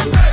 Hey!